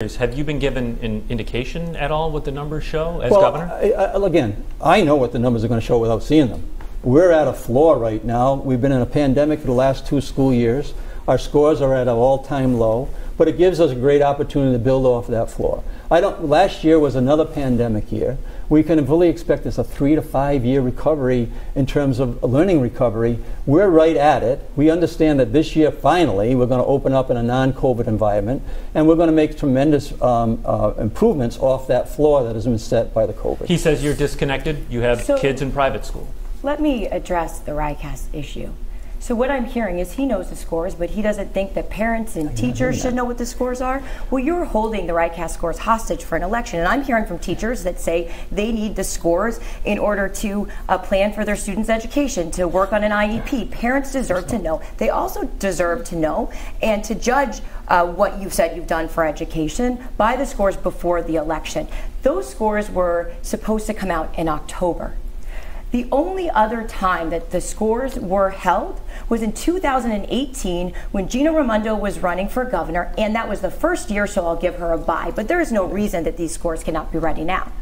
Have you been given an indication at all what the numbers show as well, governor? I, I, again, I know what the numbers are going to show without seeing them. We're at a floor right now. We've been in a pandemic for the last two school years. Our scores are at an all-time low, but it gives us a great opportunity to build off that floor. I don't. Last year was another pandemic year. We can fully expect this a three to five year recovery in terms of learning recovery. We're right at it. We understand that this year, finally, we're going to open up in a non-COVID environment, and we're going to make tremendous um, uh, improvements off that floor that has been set by the COVID. He says you're disconnected. You have So- kids in private school. Let me address the RICAS issue. So what I'm hearing is he knows the scores, but he doesn't think that parents and teachers should know what the scores are. Well, you're holding the RICAS scores hostage for an election, and I'm hearing from teachers that say they need the scores in order to uh, plan for their students' education, to work on an IEP. Parents deserve to know. They also deserve to know and to judge uh, what you've said you've done for education by the scores before the election. Those scores were supposed to come out in October. The only other time that the scores were held was in 2018 when Gina Raimondo was running for governor, and that was the first year, so I'll give her a bye. But there is no reason that these scores cannot be ready now.